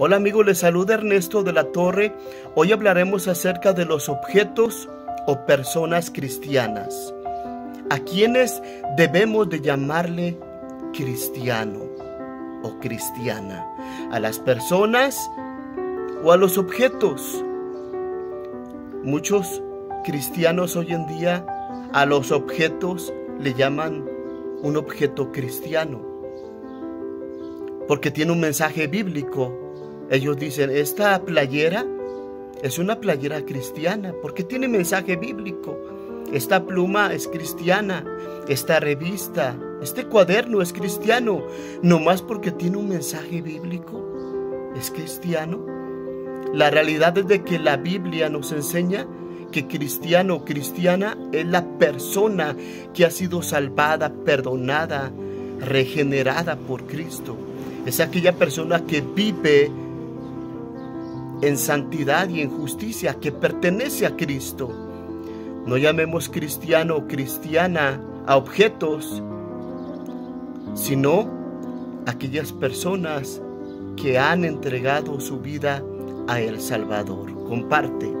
Hola amigos, les saluda Ernesto de la Torre. Hoy hablaremos acerca de los objetos o personas cristianas. ¿A quienes debemos de llamarle cristiano o cristiana? ¿A las personas o a los objetos? Muchos cristianos hoy en día a los objetos le llaman un objeto cristiano porque tiene un mensaje bíblico ellos dicen, esta playera es una playera cristiana porque tiene mensaje bíblico. Esta pluma es cristiana, esta revista, este cuaderno es cristiano, no más porque tiene un mensaje bíblico. ¿Es cristiano? La realidad es de que la Biblia nos enseña que cristiano o cristiana es la persona que ha sido salvada, perdonada, regenerada por Cristo. Es aquella persona que vive en santidad y en justicia que pertenece a Cristo. No llamemos cristiano o cristiana a objetos, sino aquellas personas que han entregado su vida a el Salvador. Comparte.